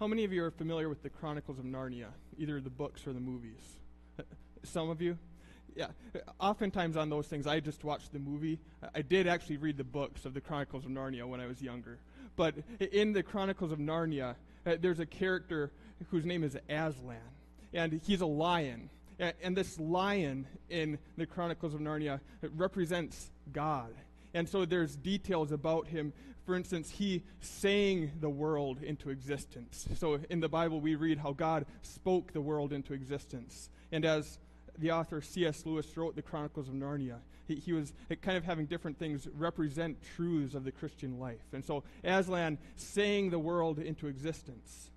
How many of you are familiar with the Chronicles of Narnia, either the books or the movies? Some of you? Yeah. Oftentimes on those things, I just watched the movie. I did actually read the books of the Chronicles of Narnia when I was younger. But in the Chronicles of Narnia, uh, there's a character whose name is Aslan, and he's a lion. And this lion in the Chronicles of Narnia represents God. And so there's details about him. For instance, he sang the world into existence. So in the Bible, we read how God spoke the world into existence. And as the author C.S. Lewis wrote the Chronicles of Narnia, he, he, was kind of having different things represent truths of the Christian life. And so Aslan sang the world into existence.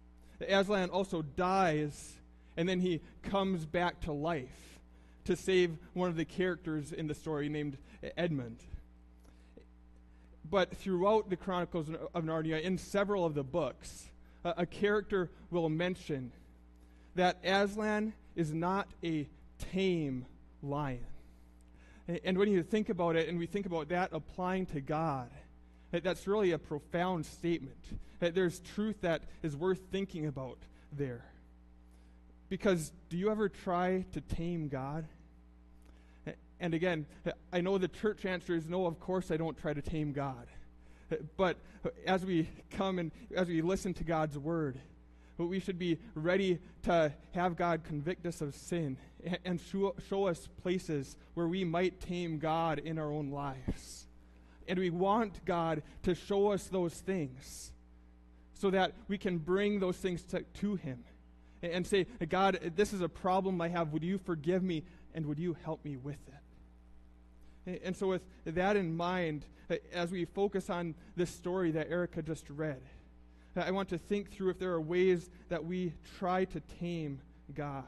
Aslan also dies, and then he comes back to life to save one of the characters in the story named Edmund. But throughout the Chronicles of Narnia, in several of the books, a, a character will mention that Aslan is not a tame lion. And when you think about it, and we think about that applying to God, that's really a profound statement. That there's truth that is worth thinking about there. Because do you ever try to tame God? And again, I know the church answer is no, of course I don't try to tame God. But as we come and as we listen to God's word, we should be ready to have God convict us of sin and show, show us places where we might tame God in our own lives. And we want God to show us those things so that we can bring those things to, to Him and say, God, this is a problem I have. Would you forgive me and would you help me with it? And so, with that in mind, as we focus on this story that Erica just read, I want to think through if there are ways that we try to tame God.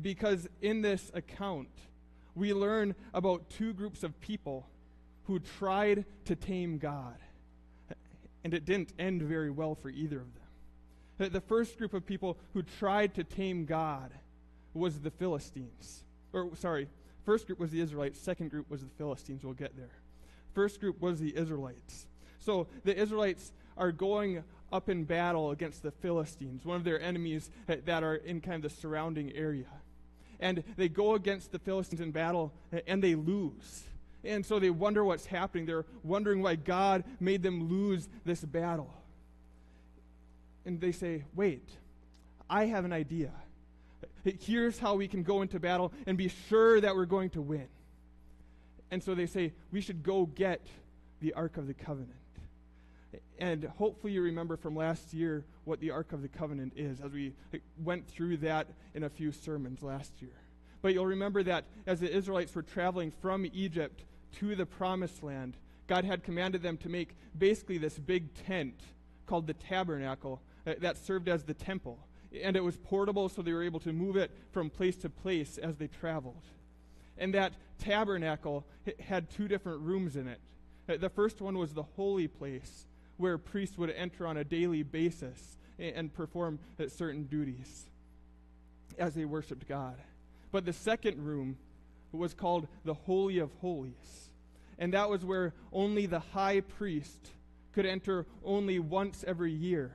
Because in this account, we learn about two groups of people who tried to tame God. And it didn't end very well for either of them. The first group of people who tried to tame God was the Philistines. Or, sorry, first group was the Israelites, second group was the Philistines. We'll get there. First group was the Israelites. So the Israelites are going up in battle against the Philistines, one of their enemies that are in kind of the surrounding area. And they go against the Philistines in battle and they lose. And so they wonder what's happening. They're wondering why God made them lose this battle. And they say, Wait, I have an idea. Here's how we can go into battle and be sure that we're going to win. And so they say, We should go get the Ark of the Covenant. And hopefully, you remember from last year what the Ark of the Covenant is, as we went through that in a few sermons last year. But you'll remember that as the Israelites were traveling from Egypt to the Promised Land, God had commanded them to make basically this big tent called the tabernacle uh, that served as the temple. And it was portable, so they were able to move it from place to place as they traveled. And that tabernacle had two different rooms in it. Uh, the first one was the holy place, where priests would enter on a daily basis and perform certain duties as they worshiped God. But the second room was called the Holy of Holies. And that was where only the high priest could enter only once every year.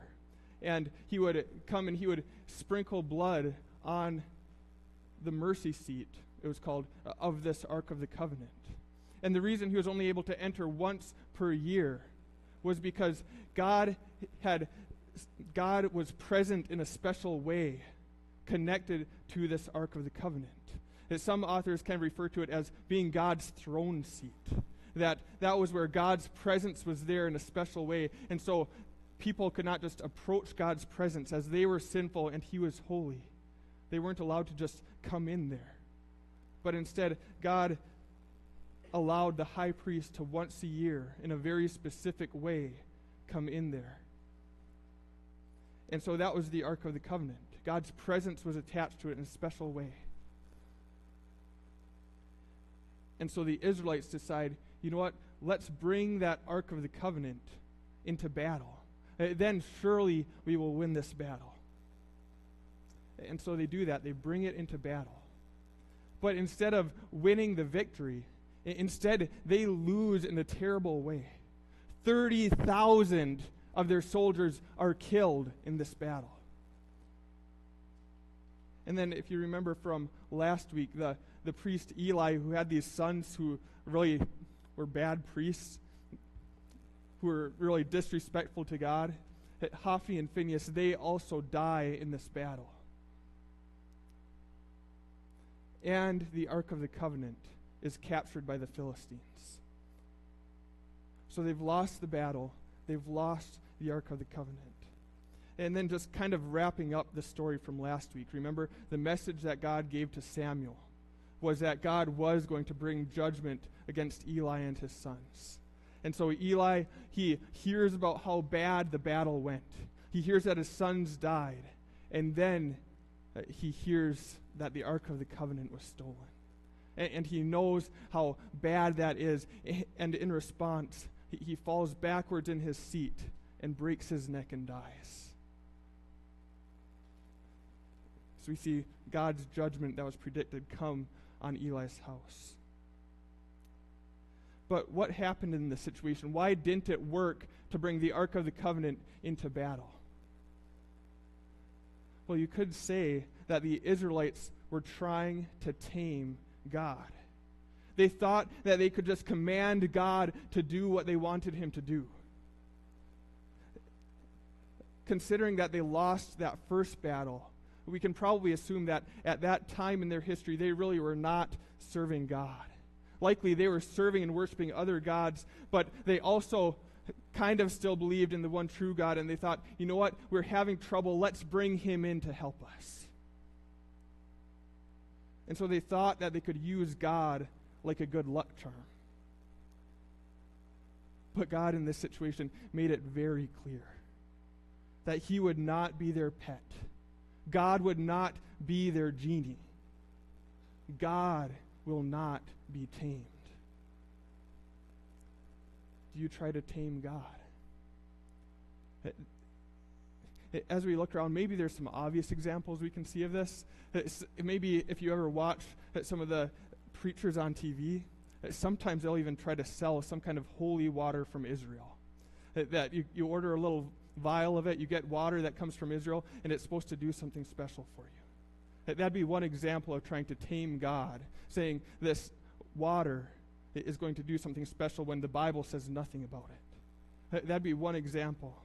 And he would come and he would sprinkle blood on the mercy seat, it was called, uh, of this Ark of the Covenant. And the reason he was only able to enter once per year was because God had God was present in a special way connected to this Ark of the Covenant. That some authors can refer to it as being God's throne seat. That that was where God's presence was there in a special way. And so people could not just approach God's presence as they were sinful and he was holy. They weren't allowed to just come in there. But instead, God allowed the high priest to once a year, in a very specific way, come in there. And so that was the Ark of the Covenant. God's presence was attached to it in a special way. And so the Israelites decide, you know what? Let's bring that Ark of the Covenant into battle. Uh, then surely we will win this battle. And so they do that. They bring it into battle. But instead of winning the victory, Instead, they lose in a terrible way. 30,000 of their soldiers are killed in this battle. And then, if you remember from last week, the, the priest Eli, who had these sons who really were bad priests, who were really disrespectful to God, Hophni and Phinehas, they also die in this battle. And the Ark of the Covenant is captured by the Philistines. So they've lost the battle, they've lost the Ark of the Covenant. And then just kind of wrapping up the story from last week. Remember, the message that God gave to Samuel was that God was going to bring judgment against Eli and his sons. And so Eli, he hears about how bad the battle went. He hears that his sons died. And then uh, he hears that the Ark of the Covenant was stolen. And, and he knows how bad that is. And in response, he, he falls backwards in his seat and breaks his neck and dies. So we see God's judgment that was predicted come on Eli's house. But what happened in this situation? Why didn't it work to bring the Ark of the Covenant into battle? Well, you could say that the Israelites were trying to tame God. They thought that they could just command God to do what they wanted him to do. Considering that they lost that first battle, we can probably assume that at that time in their history, they really were not serving God. Likely they were serving and worshiping other gods, but they also kind of still believed in the one true God, and they thought, you know what, we're having trouble, let's bring him in to help us. And so they thought that they could use God like a good luck charm. But God, in this situation, made it very clear that he would not be their pet God would not be their genie. God will not be tamed. Do you try to tame God? Eh, eh, as we look around, maybe there's some obvious examples we can see of this. Eh, maybe if you ever watch some of the preachers on TV, sometimes they'll even try to sell some kind of holy water from Israel. That you, you order a little vial of it. You get water that comes from Israel, and it's supposed to do something special for you. That'd be one example of trying to tame God, saying this water is going to do something special when the Bible says nothing about it. That'd be one example.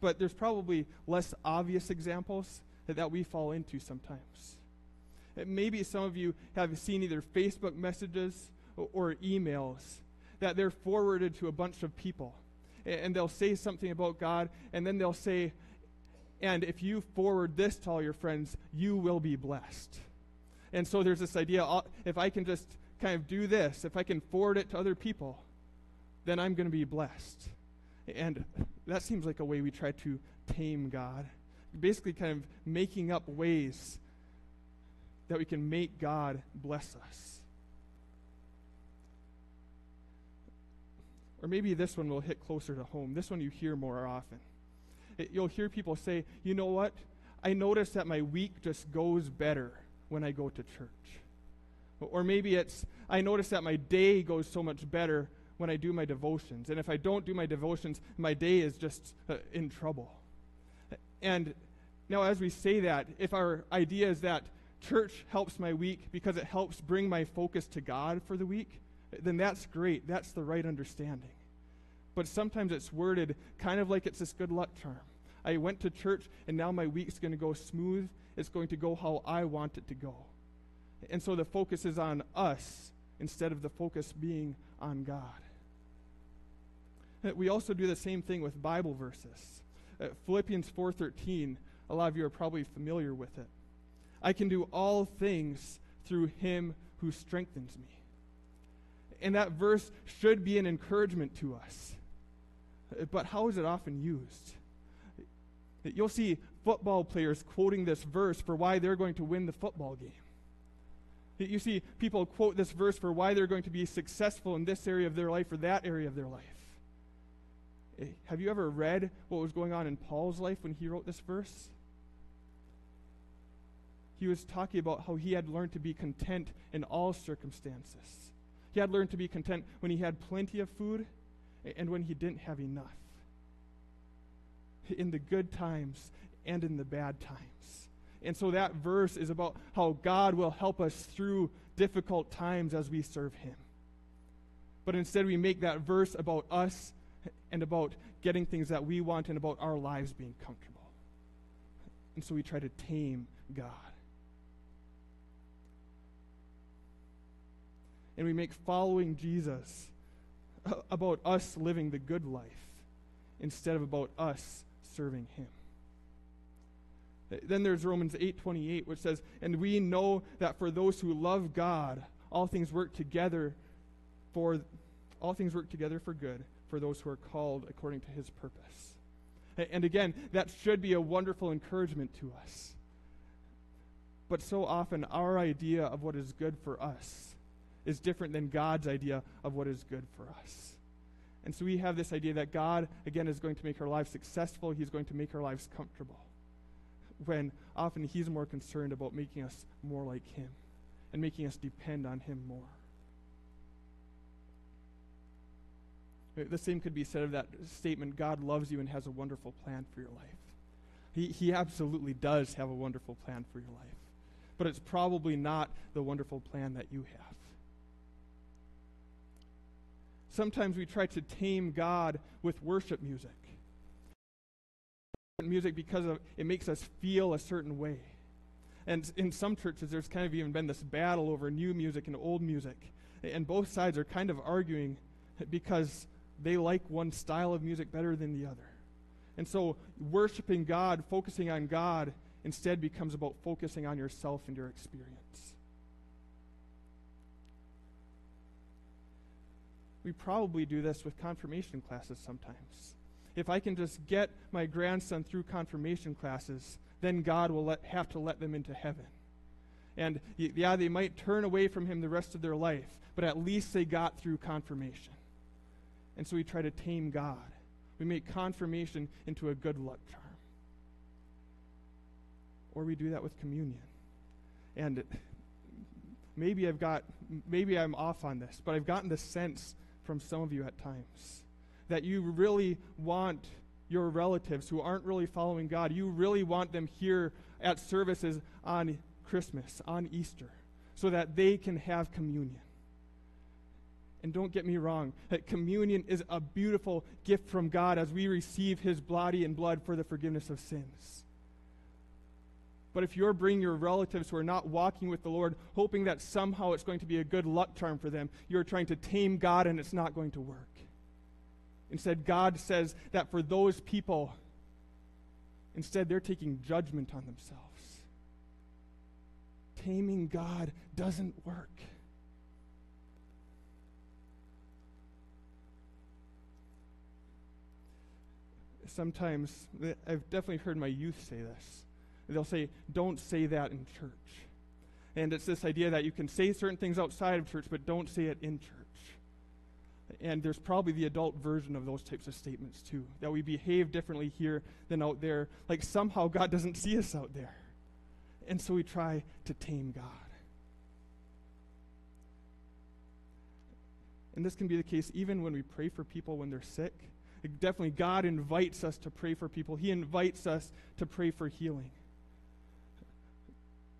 But there's probably less obvious examples that we fall into sometimes. Maybe some of you have seen either Facebook messages or emails that they're forwarded to a bunch of people and they'll say something about God, and then they'll say, and if you forward this to all your friends, you will be blessed. And so there's this idea if I can just kind of do this, if I can forward it to other people, then I'm going to be blessed. And that seems like a way we try to tame God. Basically, kind of making up ways that we can make God bless us. Or maybe this one will hit closer to home. This one you hear more often. It, you'll hear people say, you know what? I notice that my week just goes better when I go to church. Or maybe it's, I notice that my day goes so much better when I do my devotions. And if I don't do my devotions, my day is just uh, in trouble. And now, as we say that, if our idea is that church helps my week because it helps bring my focus to God for the week, then that's great. That's the right understanding. But sometimes it's worded kind of like it's this good luck charm. I went to church and now my week's going to go smooth. It's going to go how I want it to go. And so the focus is on us instead of the focus being on God. Uh, we also do the same thing with Bible verses. Uh, Philippians 4:13, a lot of you are probably familiar with it. I can do all things through him who strengthens me and that verse should be an encouragement to us. But how is it often used? You'll see football players quoting this verse for why they're going to win the football game. You see people quote this verse for why they're going to be successful in this area of their life or that area of their life. Have you ever read what was going on in Paul's life when he wrote this verse? He was talking about how he had learned to be content in all circumstances. He had learned to be content when he had plenty of food and when he didn't have enough. in the good times and in the bad times. And so that verse is about how God will help us through difficult times as we serve Him. But instead, we make that verse about us and about getting things that we want and about our lives being comfortable. And so we try to tame God. And we make following Jesus about us living the good life instead of about us serving him. Then there's Romans 8:28 which says, "And we know that for those who love God, all things work together for all things work together for good for those who are called according to his purpose." And again, that should be a wonderful encouragement to us. But so often our idea of what is good for us is different than God's idea of what is good for us. And so we have this idea that God, again, is going to make our lives successful, He's going to make our lives comfortable. When often He's more concerned about making us more like Him and making us depend on Him more. Uh, the same could be said of that statement God loves you and has a wonderful plan for your life. He, he absolutely does have a wonderful plan for your life, but it's probably not the wonderful plan that you have. Sometimes we try to tame God with worship music. Music because of, it makes us feel a certain way. And in some churches, there's kind of even been this battle over new music and old music. And both sides are kind of arguing because they like one style of music better than the other. And so, worshiping God, focusing on God, instead becomes about focusing on yourself and your experience. We probably do this with confirmation classes sometimes. If I can just get my grandson through confirmation classes, then God will let, have to let them into heaven. And yeah, they might turn away from Him the rest of their life, but at least they got through confirmation. And so we try to tame God. We make confirmation into a good luck charm. Or we do that with communion. And maybe I've got, maybe I'm off on this, but I've gotten the sense from some of you at times that you really want your relatives who aren't really following God, you really want them here at services on Christmas, on Easter, so that they can have communion. And don't get me wrong, that communion is a beautiful gift from God as we receive his body and blood for the forgiveness of sins. But if you're bringing your relatives who are not walking with the Lord, hoping that somehow it's going to be a good luck charm for them, you're trying to tame God and it's not going to work. Instead, God says that for those people, instead, they're taking judgment on themselves. Taming God doesn't work. sometimes, I've definitely heard my youth say this. They'll say, don't say that in church. And it's this idea that you can say certain things outside of church, but don't say it in church. And there's probably the adult version of those types of statements too, that we behave differently here than out there. Like somehow God doesn't see us out there. And so we try to tame God. And this can be the case even when we pray for people when they're sick definitely God invites us to pray for people. He invites us to pray for healing.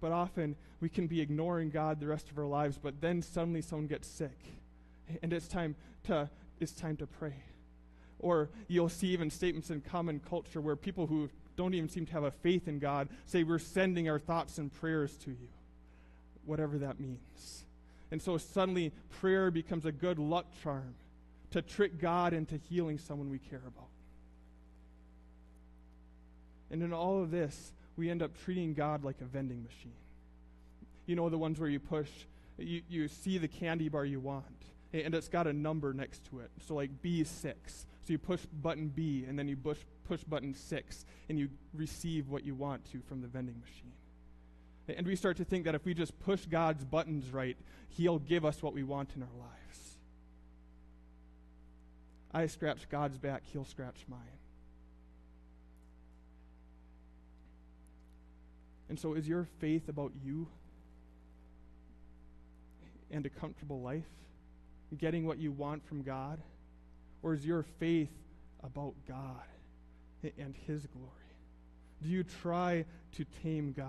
But often we can be ignoring God the rest of our lives, but then suddenly someone gets sick. And it's time to it's time to pray. Or you'll see even statements in common culture where people who don't even seem to have a faith in God say, We're sending our thoughts and prayers to you. Whatever that means. And so suddenly prayer becomes a good luck charm to trick God into healing someone we care about. And in all of this, we end up treating God like a vending machine. You know, the ones where you push, you, you see the candy bar you want, and it's got a number next to it. So, like B6. So you push button B, and then you push, push button 6, and you receive what you want to from the vending machine. And we start to think that if we just push God's buttons right, He'll give us what we want in our lives. I scratch God's back, He'll scratch mine. And so, is your faith about you and a comfortable life, getting what you want from God? Or is your faith about God and His glory? Do you try to tame God?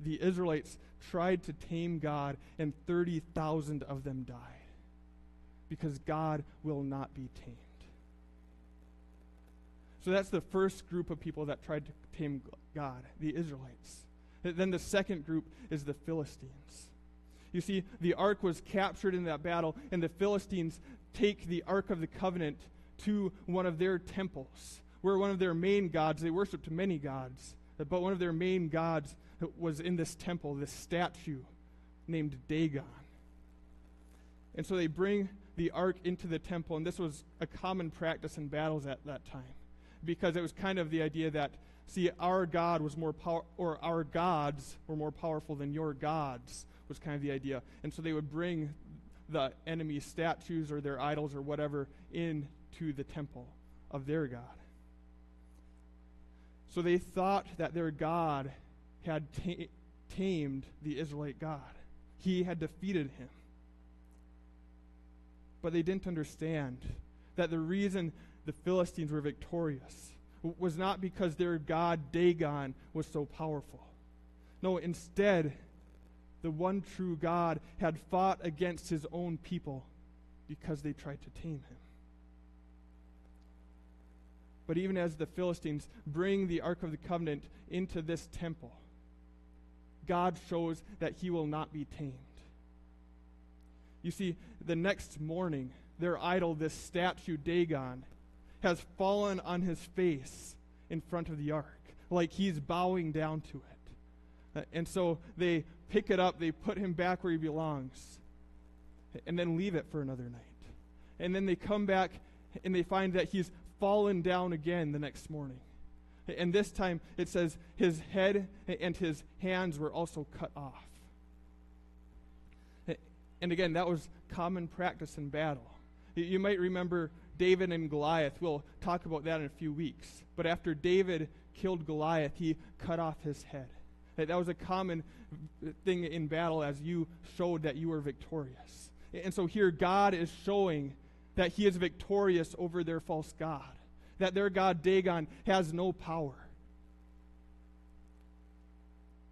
The Israelites tried to tame God, and 30,000 of them died because God will not be tamed. So that's the first group of people that tried to tame God, the Israelites. Then the second group is the Philistines. You see, the ark was captured in that battle, and the Philistines take the ark of the covenant to one of their temples, where one of their main gods, they worshiped many gods, but one of their main gods was in this temple, this statue named Dagon. And so they bring the ark into the temple, and this was a common practice in battles at that time, because it was kind of the idea that, see, our God was more power, or our gods were more powerful than your gods, was kind of the idea. And so they would bring the enemy's statues or their idols or whatever into the temple of their God. So they thought that their God had ta- tamed the Israelite God, he had defeated him. But they didn't understand that the reason the Philistines were victorious was not because their god Dagon was so powerful. No, instead, the one true God had fought against his own people because they tried to tame him. But even as the Philistines bring the Ark of the Covenant into this temple, God shows that he will not be tamed. You see, the next morning, their idol, this statue Dagon, has fallen on his face in front of the ark, like he's bowing down to it. Uh, and so they pick it up, they put him back where he belongs, and then leave it for another night. And then they come back and they find that he's fallen down again the next morning. And this time it says his head and his hands were also cut off. And again, that was common practice in battle. You might remember David and Goliath. We'll talk about that in a few weeks. But after David killed Goliath, he cut off his head. That was a common thing in battle as you showed that you were victorious. And so here God is showing that he is victorious over their false God, that their God Dagon has no power.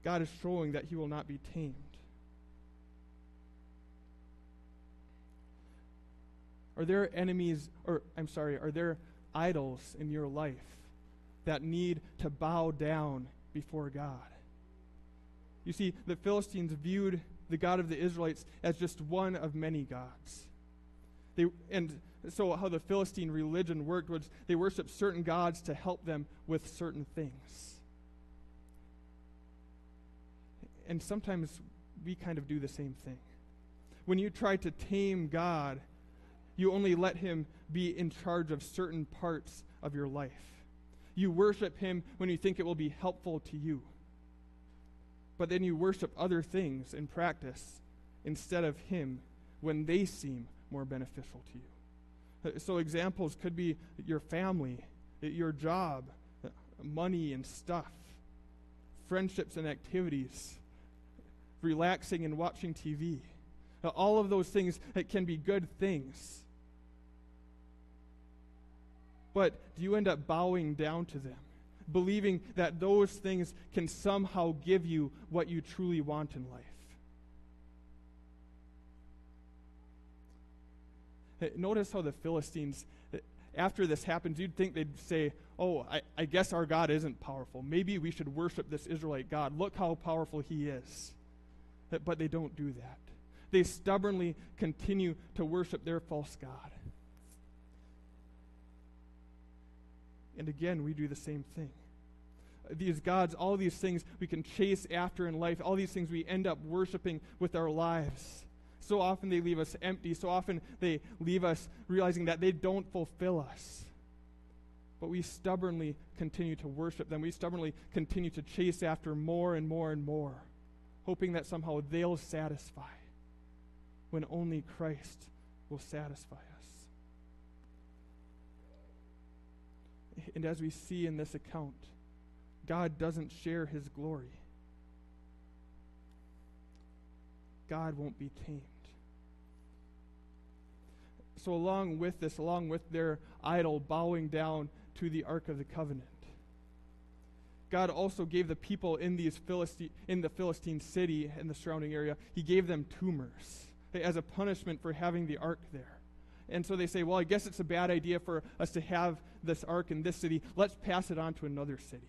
God is showing that he will not be tamed. Are there enemies, or I'm sorry, are there idols in your life that need to bow down before God? You see, the Philistines viewed the God of the Israelites as just one of many gods. They, and so, how the Philistine religion worked was they worshiped certain gods to help them with certain things. And sometimes we kind of do the same thing. When you try to tame God, you only let him be in charge of certain parts of your life. You worship him when you think it will be helpful to you but then you worship other things in practice instead of Him when they seem more beneficial to you. Uh, so, examples could be your family, uh, your job, uh, money and stuff, friendships and activities, relaxing and watching TV. All of those things that can be good things. But do you end up bowing down to them? believing that those things can somehow give you what you truly want in life. Notice how the Philistines, after this happens, you'd think they'd say, Oh, I, I, guess our God isn't powerful. Maybe we should worship this Israelite God. Look how powerful he is. But they don't do that. They stubbornly continue to worship their false God. And again, we do the same thing. These gods, all these things we can chase after in life, all these things we end up worshiping with our lives. So often they leave us empty. So often they leave us realizing that they don't fulfill us. But we stubbornly continue to worship them. We stubbornly continue to chase after more and more and more, hoping that somehow they'll satisfy when only Christ will satisfy And as we see in this account, God doesn't share his glory. God won't be tamed. So, along with this, along with their idol bowing down to the Ark of the Covenant. God also gave the people in these Philistine, in the Philistine city and the surrounding area, he gave them tumors as a punishment for having the ark there. And so they say, well, I guess it's a bad idea for us to have this ark in this city. Let's pass it on to another city.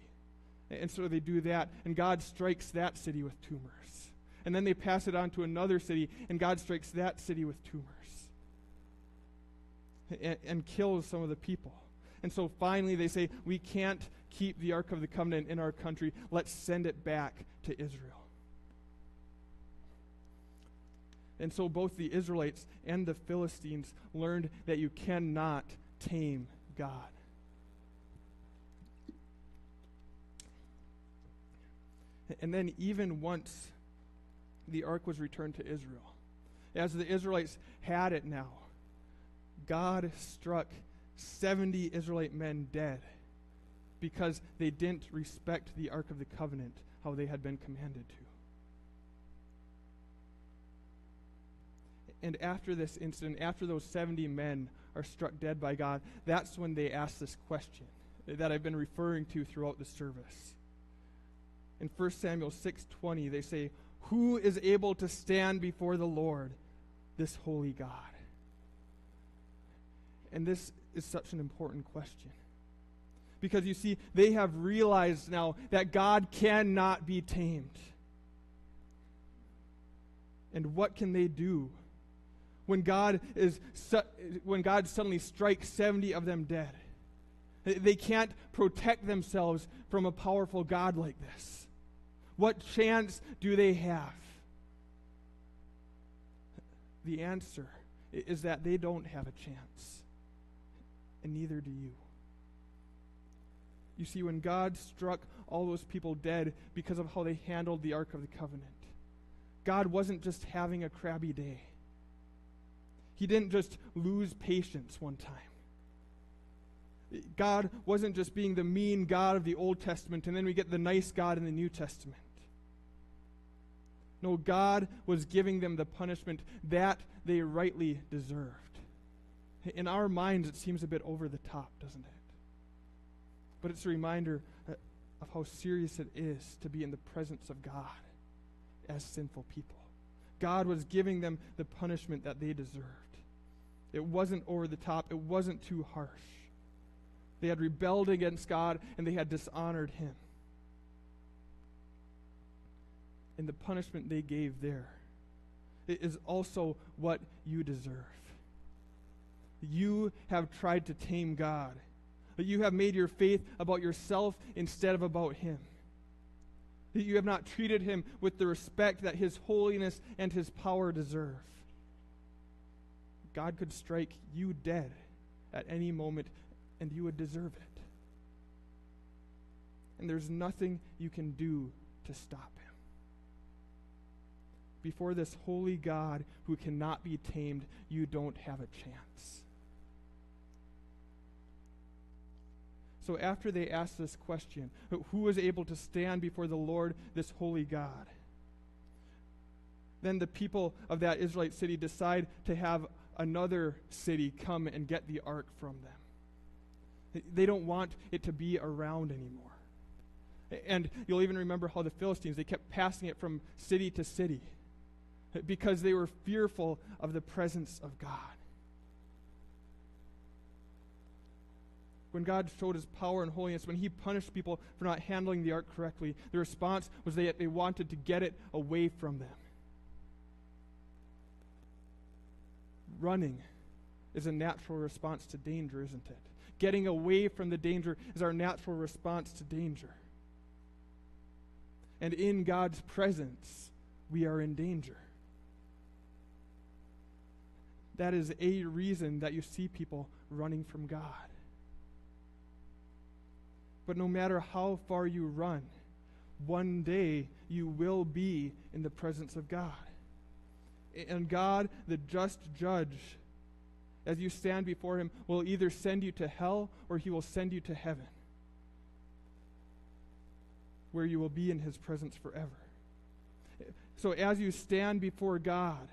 And so they do that, and God strikes that city with tumors. And then they pass it on to another city, and God strikes that city with tumors and, and kills some of the people. And so finally they say, we can't keep the Ark of the Covenant in our country. Let's send it back to Israel. And so both the Israelites and the Philistines learned that you cannot tame God. And then, even once the ark was returned to Israel, as the Israelites had it now, God struck 70 Israelite men dead because they didn't respect the Ark of the Covenant how they had been commanded to. And after this incident, after those 70 men are struck dead by God, that's when they ask this question that I've been referring to throughout the service. In 1 Samuel 6:20, they say, "Who is able to stand before the Lord, this holy God?" And this is such an important question. Because you see, they have realized now that God cannot be tamed. And what can they do when God is when God suddenly strikes 70 of them dead? They can't protect themselves from a powerful God like this. What chance do they have? The answer is that they don't have a chance and neither do you. You see, when God struck all those people dead because of how they handled the Ark of the Covenant, God wasn't just having a crabby day. He didn't just lose patience one time. God wasn't just being the mean God of the Old Testament and then we get the nice God in the New Testament. No, God was giving them the punishment that they rightly deserved. In our minds, it seems a bit over the top, doesn't it? But it's a reminder uh, of how serious it is to be in the presence of God as sinful people. God was giving them the punishment that they deserved. It wasn't over the top, it wasn't too harsh. They had rebelled against God and they had dishonored Him. And the punishment they gave there is also what you deserve. You have tried to tame God. You have made your faith about yourself instead of about Him. You have not treated Him with the respect that His holiness and His power deserve. God could strike you dead at any moment, and you would deserve it. And there's nothing you can do to stop Him before this holy God who cannot be tamed, you don't have a chance. So after they ask this question, who is able to stand before the Lord, this holy God? Then the people of that Israelite city decide to have another city come and get the ark from them. They don't want it to be around anymore. And you'll even remember how the Philistines, they kept passing it from city to city because they were fearful of the presence of God. when God showed his power and holiness, when he punished people for not handling the ark correctly, the response was that they wanted to get it away from them. Running is a natural response to danger, isn't it? Getting away from the danger is our natural response to danger. And in God's presence, we are in danger. That is a reason that you see people running from God. But no matter how far you run, one day you will be in the presence of God. And God, the just judge, as you stand before him, will either send you to hell or he will send you to heaven, where you will be in his presence forever. So as you stand before God,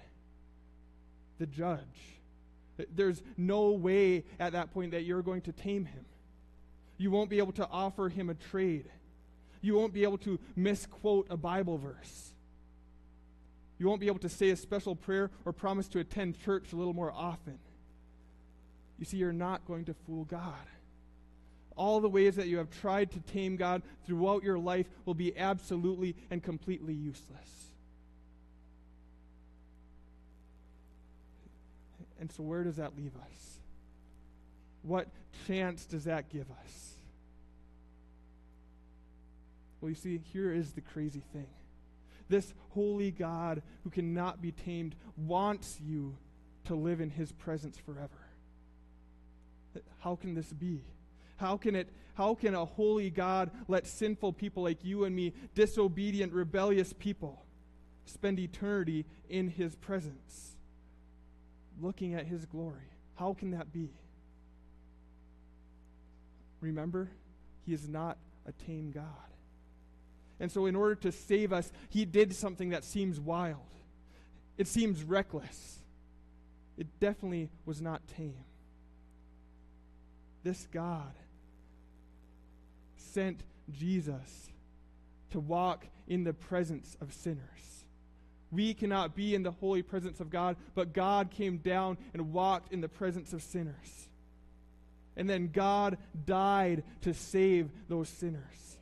the judge, there's no way at that point that you're going to tame him You won't be able to offer him a trade. You won't be able to misquote a Bible verse. You won't be able to say a special prayer or promise to attend church a little more often. You see, you're not going to fool God. All the ways that you have tried to tame God throughout your life will be absolutely and completely useless. And so, where does that leave us? What chance does that give us? Well, you see, here is the crazy thing. This holy God who cannot be tamed wants you to live in his presence forever. How can this be? How can it how can a holy God let sinful people like you and me, disobedient, rebellious people, spend eternity in his presence, looking at his glory? How can that be? Remember, he is not a tame God. And so, in order to save us, he did something that seems wild. It seems reckless. It definitely was not tame. This God sent Jesus to walk in the presence of sinners. We cannot be in the holy presence of God, but God came down and walked in the presence of sinners. And then God died to save those sinners.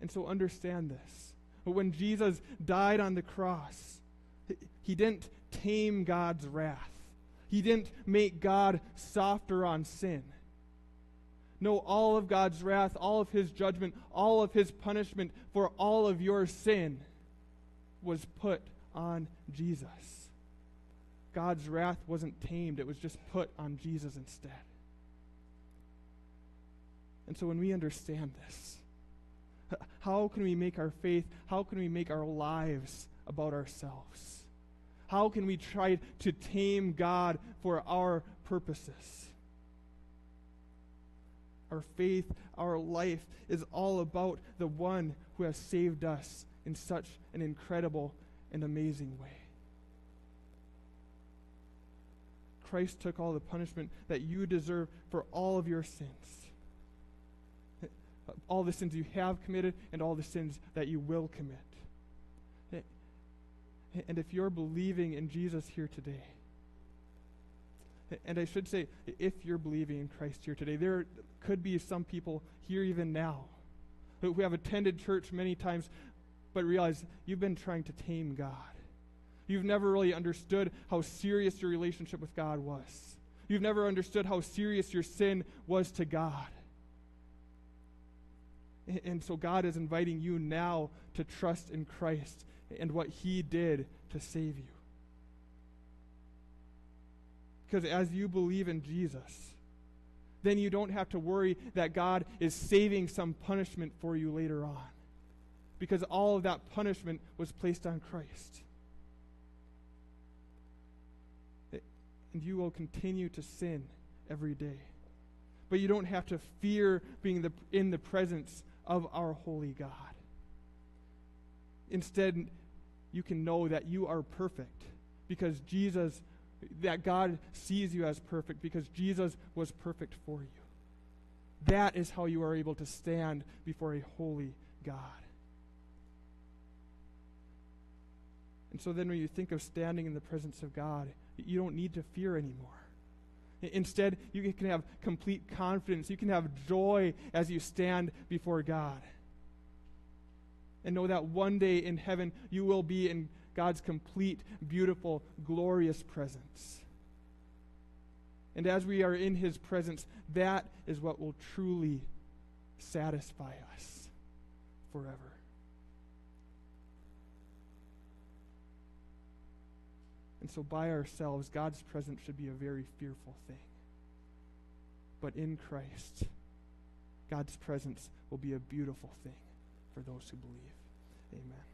And so understand this. When Jesus died on the cross, he didn't tame God's wrath. He didn't make God softer on sin. No, all of God's wrath, all of his judgment, all of his punishment for all of your sin was put on Jesus. God's wrath wasn't tamed, it was just put on Jesus instead. And so when we understand this, how can we make our faith, how can we make our lives about ourselves? How can we try to tame God for our purposes? Our faith, our life is all about the one who has saved us in such an incredible and amazing way. Christ took all the punishment that you deserve for all of your sins all the sins you have committed and all the sins that you will commit. And if you're believing in Jesus here today, and I should say, if you're believing in Christ here today, there could be some people here even now who have attended church many times but realize you've been trying to tame God. You've never really understood how serious your relationship with God was. You've never understood how serious your sin was to God. And so God is inviting you now to trust in Christ and what he did to save you. Because as you believe in Jesus, then you don't have to worry that God is saving some punishment for you later on. Because all of that punishment was placed on Christ. And you will continue to sin every day. But you don't have to fear being the, in the presence of our holy God. Instead, you can know that you are perfect because Jesus, that God sees you as perfect because Jesus was perfect for you. That is how you are able to stand before a holy God. And so then when you think of standing in the presence of God, you don't need to fear anymore. Instead, you can have complete confidence. You can have joy as you stand before God. And know that one day in heaven, you will be in God's complete, beautiful, glorious presence. And as we are in His presence, that is what will truly satisfy us forever. And so, by ourselves, God's presence should be a very fearful thing. But in Christ, God's presence will be a beautiful thing for those who believe. Amen.